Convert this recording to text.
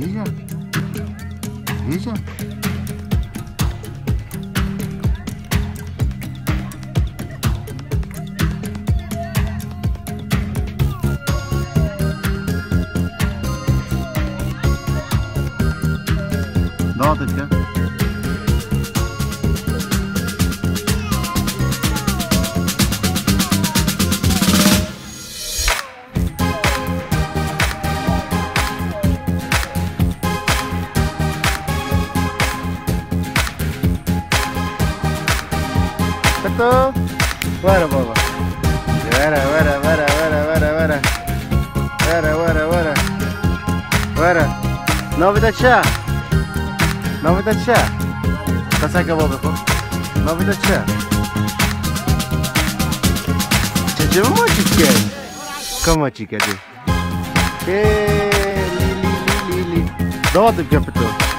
一下，一下，多少度？Certo? Bora, bola. Bora, bora, bora, bora, bora, bora. Bora, bora, bora. Bora. Novi da ća. Novi da ća. Da sad ga bobe, ko? Novi da ća. Če ćemo moći kjer? Komo će kjer? Eee, li, li, li, li, li. Dovodim kapitu.